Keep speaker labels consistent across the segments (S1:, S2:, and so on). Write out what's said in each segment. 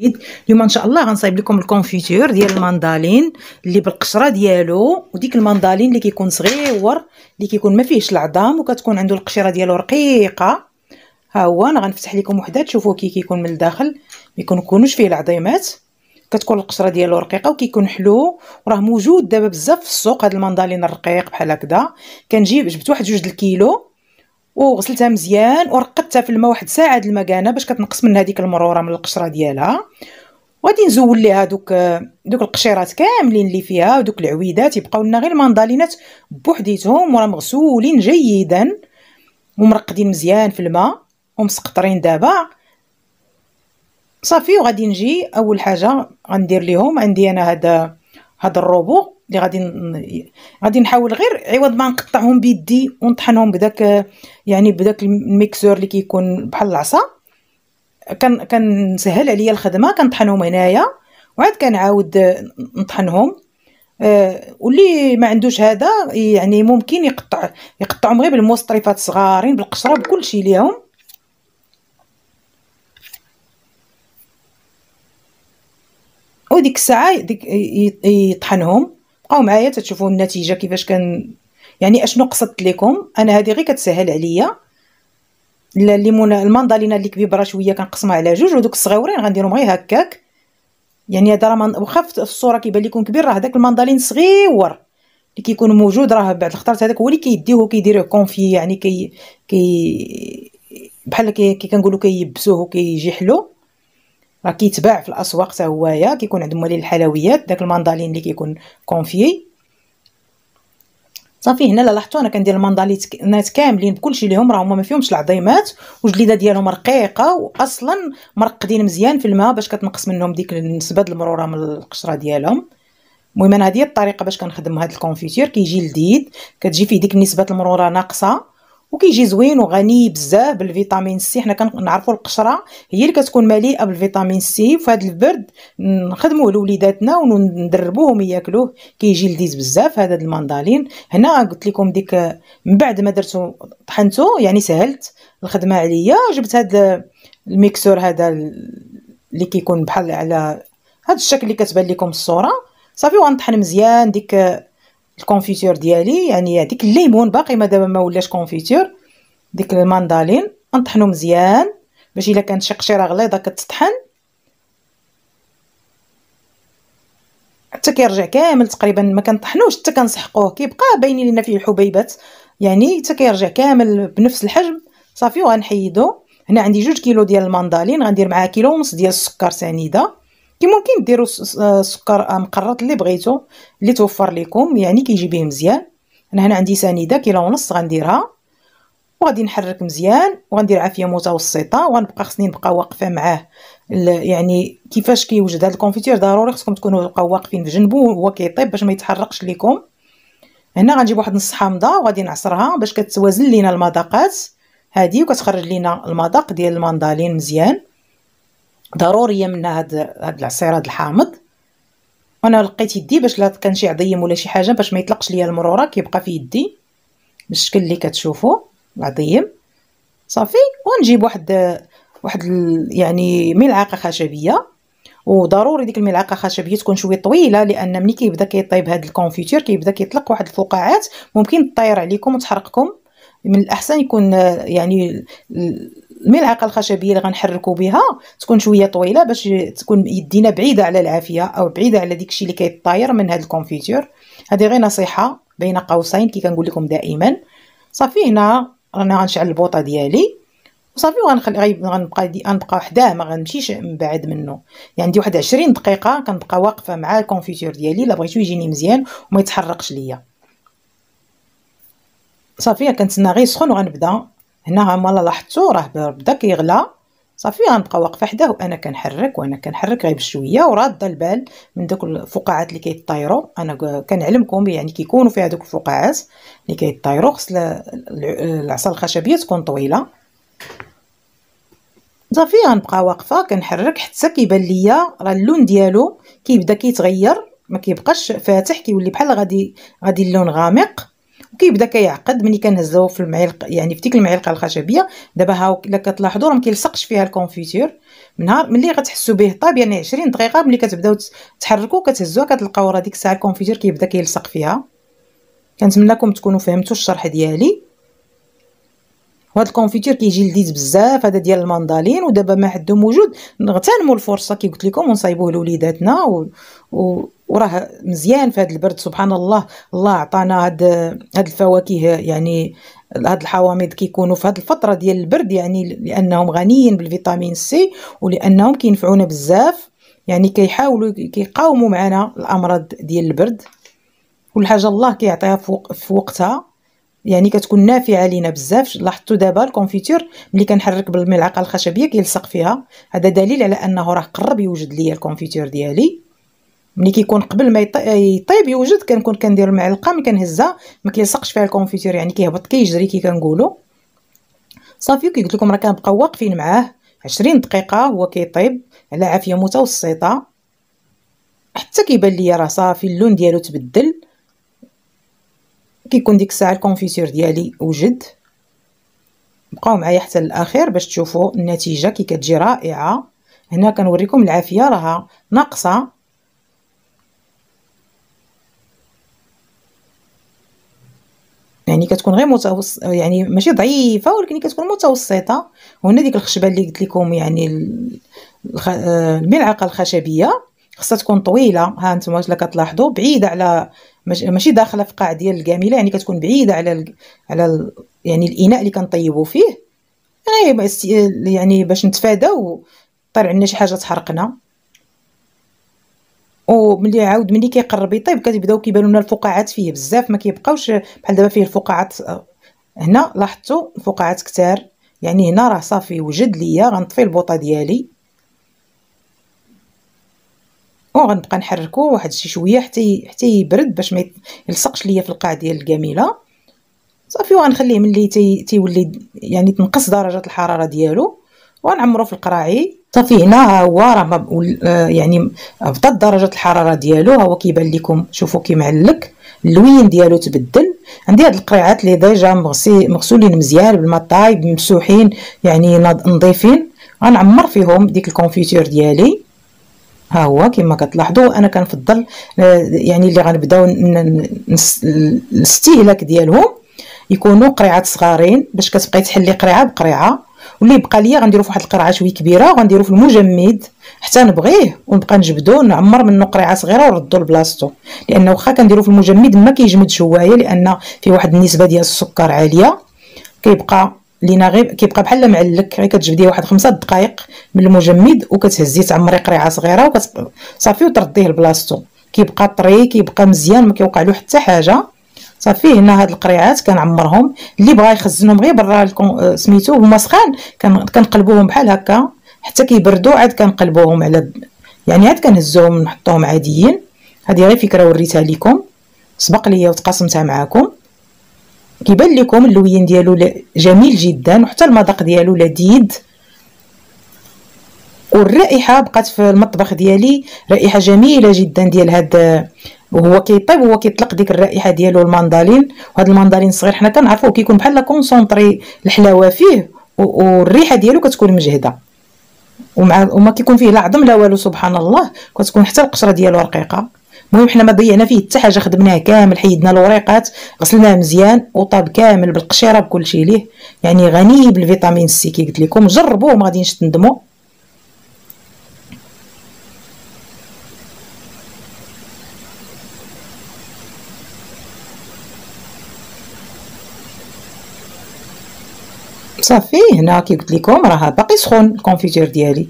S1: اليوم إن شاء الله غنصايب لكم ال confiture ديال الماندالين اللي بالقشرة ديالو وديك الماندالين اللي كيكون صغيور اللي كيكون ما فيهش العظام وكتكون عنده القشرة ديالو رقيقة. ها هو أنا غنفتح لكم وحدة تشوفوا كي كيكون من الداخل ما يكونوش فيه العظيمات. كتكون القشرة ديالو رقيقة وكيكون حلو وراه موجود دابا بزاف في السوق هذا الماندالين الرقيق بحال هكذا. كنجيب جبت واحد جوج الكيلو. وغسلتها مزيان ورقدتها في الماء واحد ساعة د المكانة باش كتنقص منها ديك المرورة من القشرة ديالها. وغادي نزول ليها دوك دوك القشيرات كاملين اللي فيها ودوك العويدات يبقاو لنا غير المندالينات بوحديتهم وراه مغسولين جيدا ومرقدين مزيان في الماء ومسقطرين دابا. صافي وغادي نجي أول حاجة غندير ليهم عندي أنا هذا هذا الروبو. اللي غادي غادي نحاول غير عوض ما نقطعهم بيدي ونطحنهم بداك يعني بداك الميكسور اللي كيكون بحال العصا. كان كنسهل عليا الخدمة كنطحنهم هنايا وعاد كنعاود نطحنهم. أه واللي ما عندوش هذا يعني ممكن يقطع يقطعهم غير بالمصطرفات صغارين بالقشرة بكل شيء ليهم. وديك الساعة ديك يطحنهم. بقاو معايا تتشوفوا النتيجة كيفاش كان. يعني أشنو قصدت لكم؟ أنا هذه غير كتسهل عليا. الليمون المندالينا اللي كبيرة شوية كنقسمها على جوج ودوك الصغيورين غنديرهم غير هكاك. يعني هذا راه واخا في الصورة كيبان لكم كبير راه داك المندالين صغيور. اللي كيكون موجود راه بعد الخطرات هذاك هو اللي كيديوه كيديروه confit يعني كي كي بحال كي, كي كنقولوا كيبسوه وكيجي حلو راه كيتباع في الأسواق حتى هويا كيكون عند مولين الحلويات داك المندالين اللي كيكون confit. صافي هنا لاحظتوا أنا كندير المندالينات كاملين بكلشي ليهم راه هما ما فيهمش العظيمات والجليدة ديالهم رقيقة واصلا مرقدين مزيان في الماء باش كتنقص منهم ديك النسبة المرورة من القشرة ديالهم. المهم أنا هذه الطريقة باش كنخدم هذا ال confiture كيجي لذيذ كتجي فيه ديك نسبه المرورة ناقصة. وكيجي زوين وغني بزاف بالفيتامين C. حنا كنعرفوا القشرة هي اللي كتكون مليئة بالفيتامين C. وفي هذا البرد نخدموه لوليداتنا وندربوهم ياكلوه. كيجي لذيذ بزاف هذا الماندالين. هنا قلت لكم ديك من بعد ما درتو طحنتو يعني سهلت الخدمة عليا. جبت هذا ال mixeur هذا اللي كيكون بحال على هذا الشكل اللي كتبان لكم الصورة. صافي وغنطحن مزيان ديك ال confiture ديالي يعني هذيك الليمون باقي ما دابا ما ولاش confiture ديك الماندالين نطحنو مزيان باش إلا كانت شي قشيرة غليظة كتطحن. حتى كيرجع كامل تقريبا ما كنطحنوش حتى كنسحقوه كيبقى باينين لينا فيه الحبيبات يعني حتى كيرجع كامل بنفس الحجم. صافي وغنحيدو. هنا عندي جوج كيلو ديال الماندالين غندير معاه كيلو ونص ديال السكر سنيدة. كي ممكن ديروا سكر مقرط اللي بغيتو اللي توفر لكم يعني كيجي به مزيان. أنا هنا عندي سنيدة كيلو ونص غنديرها. وغادي نحرك مزيان وغندير عافية متوسطه وغنبقى خصني نبقى واقفة معاه. يعني كيفاش كيوجد هذا ال confiture ضروري خصكم تكونوا بقاو واقفين في جنبو وهو كيطيب باش ما يتحرقش لكم هنا غنجيب واحد نص حامضة وغادي نعصرها باش كتوازن لينا المذاقات. هذه وكتخرج لينا المذاق ديال الماندالين مزيان. ضروريه من هاد هاد العصير هاد الحامض. وأنا نقيت يدي باش لا كان شي عظيم ولا شي حاجة باش ما يطلقش ليا المرورة كيبقى في يدي. بالشكل اللي كتشوفوا العظيم. صافي. ونجيب واحد واحد يعني ملعقة خشبية. وضروري ديك الملعقة خشبية تكون شوية طويلة لأن ملي كيبدا كيطيب هذا ال confiture كيبدا كيطلق واحد الفقاعات ممكن تطير عليكم وتحرقكم. من الأحسن يكون يعني الملعقة الخشبية اللي غنحركوا بها تكون شوية طويلة باش تكون يدينا بعيدة على العافية أو بعيدة على ديكشي اللي كيطاير من هذا ال confiture هذه غير نصيحة بين قوسين كي كنقول لكم دائما. صافي هنا رانا غنشعل البوطة ديالي. وصافي وغنخلي غنبقى غنبقى وحدة ما غنمشيش من بعد منه. يعني عندي واحد 20 دقيقة كنبقى واقفة مع ال confiture ديالي الا بغيتو يجيني مزيان وما يتحرقش ليا. صافي كنتسنى غير يسخن وغنبدأ. هنا إلا لاحظتوا راه بدا كيغلى. صافي غنبقى واقفة حداه وأنا كنحرك وأنا كنحرك غير بشوية وراده البال من دوك الفقاعات اللي كيطايروا أنا كنعلمكم يعني كيكونوا فيها دوك الفقاعات اللي كيطايروا خص العصا الخشبية تكون طويلة. صافي غنبقى واقفة كنحرك حتى كيبان ليا راه اللون ديالو كيبدا كيتغير ما كيبقاش فاتح كيولي بحال غادي غادي اللون غامق. وكيبدا كيعقد ملي كنهزوه في المعلقه يعني في ديك المعلقة الخشبية. دابا ها إلا كتلاحظوا راه ما كيلصقش فيها ال confiture من نهار ملي غتحسوا به طاب يعني 20 دقيقة ملي كتبداو تحركوا كتهزوها كتلقاو راه ديك الساعة ال confiture كيبدا كيلصق فيها. كنتمنىكم تكونوا فهمتوا الشرح ديالي. وهاد ال confiture كيجي لذيذ بزاف هذا ديال الماندالين ودابا ما حدو موجود. نغتنموا الفرصة كي قلت لكم ونصايبوه لوليداتنا و... و... وراه مزيان في هذا البرد سبحان الله الله عطانا هاد هاد الفواكه يعني هاد الحوامض كيكونوا في هاد الفترة ديال البرد يعني لأنهم غنيين بالفيتامين سي ولأنهم كينفعونا بزاف. يعني كيحاولوا كيقاوموا معنا الأمراض ديال البرد. كل حاجة الله كيعطيها في وقتها. يعني كتكون نافعة لينا بزاف. لاحظتوا دابا ال confiture ملي كنحرك بالملعقة الخشبية كيلصق فيها. هذا دليل على أنه راه قرب يوجد ليا ال confiture ديالي. ملي كيكون قبل ما يطيب يوجد كنكون كندير المعلقة ملي كنهزها ما كيلصقش فيها ال confiture يعني كيهبط كيجري كي كنقولوا صافي كي قلت لكم راه كنبقاو واقفين معاه 20 دقيقة هو كيطيب على عافية متوسطه حتى كيبان ليا راه صافي اللون ديالو تبدل. كيكون ديك الساعة ال confiture ديالي وجد. بقاو معايا حتى الأخير باش تشوفوا النتيجة كي كتجي رائعة. هنا كنوريكم العافية راها ناقصة. يعني كتكون غير متوسط يعني ماشي ضعيفة ولكن كتكون متوسطة. وهنا ديك الخشبة اللي قلت لكم يعني الملعقة الخشبية خصها تكون طويلة. ها أنتم واش كتلاحظوا بعيدة على ماشي داخلة في قاع ديال الكامله يعني كتكون بعيدة على ال... على ال... يعني الإناء اللي كنطيبوا فيه. يعني باش نتفاداو طير عندنا شي حاجة تحرقنا. وملي عاود ملي كيقرب يطيب. كتبداو كيبانوا لنا الفقاعات فيه بزاف ما كيبقاوش بحال دابا فيه الفقاعات. هنا لاحظتوا الفقاعات كتار. يعني هنا راه صافي وجد ليا غنطفي البوطة ديالي. وغنبقى نحركو واحد شي شوية حتى حتى يبرد باش ما يلصقش ليا في القاع ديال الكاميله صافي وغنخليه ملي تي تيولي يعني تنقص درجة الحرارة ديالو. وغنعمرو في القراعي. صافي هنا هو راه يعني بطات درجة الحرارة ديالو ها هو كيبان لكم شوفوا كي معلك اللوين ديالو تبدل. عندي هاد القريعات اللي déjà مغسولين مزيان بالماء طايب ممسوحين يعني نظيفين غنعمر فيهم ديك ال confiture ديالي. ها هو كما كتلاحظوا أنا كنفضل آه، يعني اللي غنبداو الاستهلاك ديالهم يكونوا قريعات صغارين باش كتبقاي تحلي قريعة بقريعة. واللي بقى ليا غنديرو في واحد القرعه شوية كبيرة وغنديرو في المجمد حتى نبغيه ونبقى نجبدو نعمر منه قريعة صغيرة ونردو لبلاصتو لأن واخا كنديرو في المجمد ما كيجمد هوايه لأن فيه واحد النسبة ديال السكر عالية. كيبقى لينا غير كيبقى بحال معلك غير كتجبديه واحد خمسة دقائق من المجمد وكتهزيه تعمري قريعة صغيرة وكت صافي وترديه لبلاصتو كيبقى طري كيبقى مزيان ما كيوقع له حتى حاجة. صافي هنا هاد القريعات كنعمرهم. اللي بغا يخزنهم غير برا آه، سميتو هما سخان كنقلبوهم بحال هكا. حتى كيبردوا عاد كنقلبوهم على يعني عاد كنهزوهم نحطوهم عاديين. هذه غير فكرة وريتها لكم سبق ليا وتقاسمتها معكم كيبان لكم اللوين ديالو جميل جدا وحتى المذاق ديالو لذيذ. والرائحة بقات في المطبخ ديالي رائحة جميلة جدا ديال هاد وهو كيطيب هو كيطلق ديك الرائحة ديالو الماندالين. وهذا الماندالين الصغير حنا كنعرفوه كيكون بحال concentré الحلاوة فيه والريحة ديالو كتكون مجهدة. ومع وما كيكون فيه لا عظم لا والو سبحان الله كتكون حتى القشرة ديالو رقيقة. المهم حنا ما ضيعنا فيه حتى حاجة خدمناه كامل حيدنا الوريقات غسلناه مزيان وطاب كامل بالقشيرة بكل شيء ليه. يعني غني بالفيتامين سي كي قلت لكم. جربوه ما غاديش تندموا. صافي هنا كي قلت لكم راه باقي سخون ال confiture ديالي.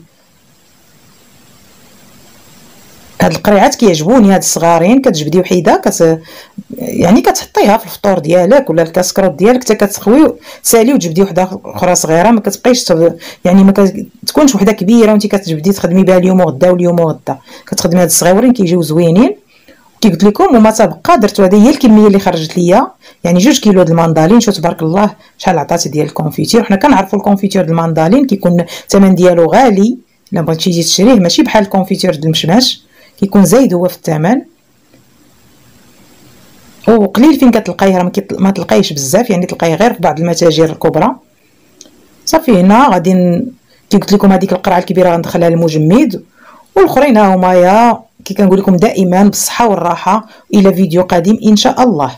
S1: هاد القريعات كيعجبوني هاد الصغارين كتجبدي وحيدة كت يعني كتحطيها في الفطور ديالك ولا الكاسكروط ديالك حتى كتخوي تسالي وتجبدي وحدة أخرى صغيرة ما كتبقيش يعني ما كتكونش وحدة كبيرة وانت كتجبدي تخدمي بها اليوم وغدا واليوم وغدا. كتخدمي هاد الصغيورين كيجيو زوينين. كي قلت لكم وما تبقى درت هذه هي الكمية اللي خرجت ليا. يعني جوج كيلو د الماندالين شو تبارك الله شحال عطات ديال ال confiture. حنا كنعرفوا ال confiture د الماندالين كيكون الثمن ديالو غالي. إلا بغيتي تجي تشريه ماشي بحال ال confiture د المشماش كيكون زايد هو في الثمن. وقليل فين كتلقايه راه ما تلقايش بزاف يعني تلقايه غير في بعض المتاجر الكبرى. صافي هنا غادي كي قلت لكم هذيك القرعة الكبيرة غندخلها للمجمد. والأخرين ها هما يا كي كنقول لكم دائما بالصحة والراحة إلى فيديو قادم إن شاء الله.